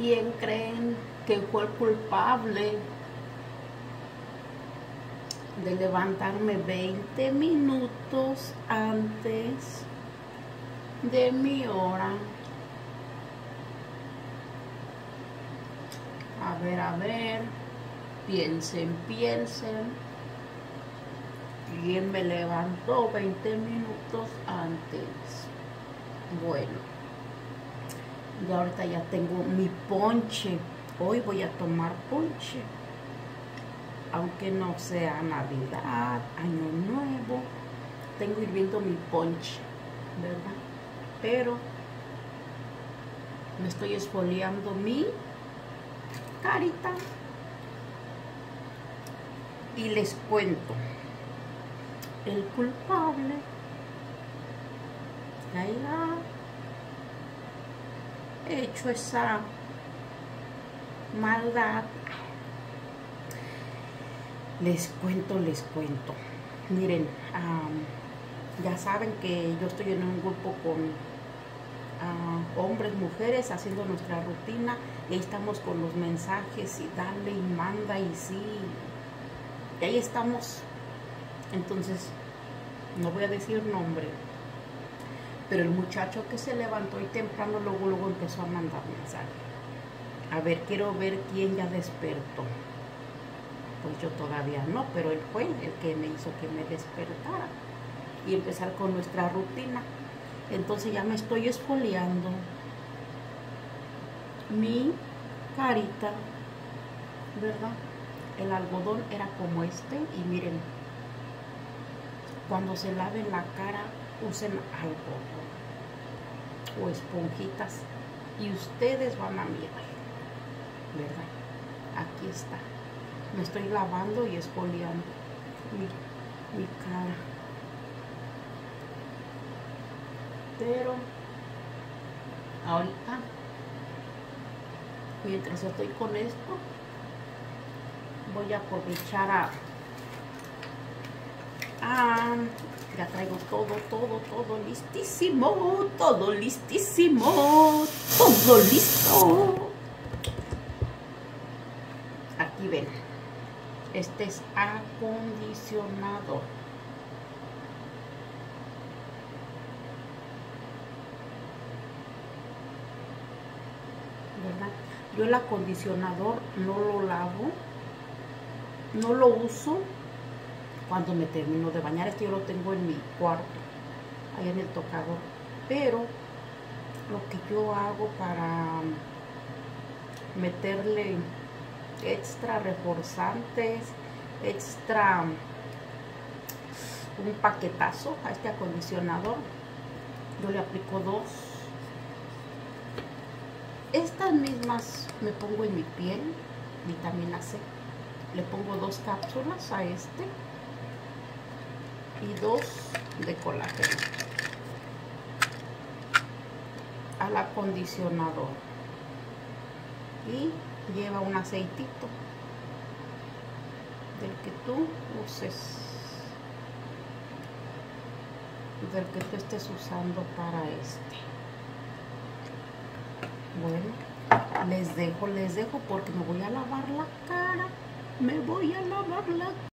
¿Quién creen que fue el culpable de levantarme 20 minutos antes de mi hora? A ver, a ver, piensen, piensen. ¿Quién me levantó 20 minutos antes? Bueno. Y ahorita ya tengo mi ponche. Hoy voy a tomar ponche. Aunque no sea Navidad, Año Nuevo, tengo hirviendo mi ponche, ¿verdad? Pero me estoy esfoliando mi carita. Y les cuento, el culpable haya hecho esa maldad. Les cuento, les cuento. Miren, ya saben que yo estoy en un grupo con hombres, mujeres, haciendo nuestra rutina. Y ahí estamos con los mensajes y dale y manda y sí. Y ahí estamos. Entonces, no voy a decir nombre. Pero el muchacho que se levantó y temprano luego, luego empezó a mandar mensajes. A ver, quiero ver quién ya despertó. Pues yo todavía no, pero él fue el que me hizo que me despertara y empezar con nuestra rutina. Entonces ya me estoy esfoliando mi carita, ¿verdad? El algodón era como este y miren, cuando se laven la cara usen algodón o esponjitas y ustedes van a mirar, ¿verdad? Aquí está. Me estoy lavando y esfoliando mi, mi cara. Pero ahorita, mientras estoy con esto, voy a aprovechar a, a ya traigo todo, todo, todo listísimo, todo listísimo, todo listo. Aquí ven, este es acondicionador. ¿verdad? Yo el acondicionador no lo lavo, no lo uso cuando me termino de bañar. Este yo lo tengo en mi cuarto, ahí en el tocador. Pero lo que yo hago para meterle extra reforzantes, extra un paquetazo a este acondicionador, yo le aplico dos. Estas mismas me pongo en mi piel, vitamina C. Le pongo dos cápsulas a este y dos de colágeno. Al acondicionador. Y lleva un aceitito del que tú uses del que tú estés usando para este. Bueno les dejo les dejo porque me voy a lavar la cara. Me voy a lavar la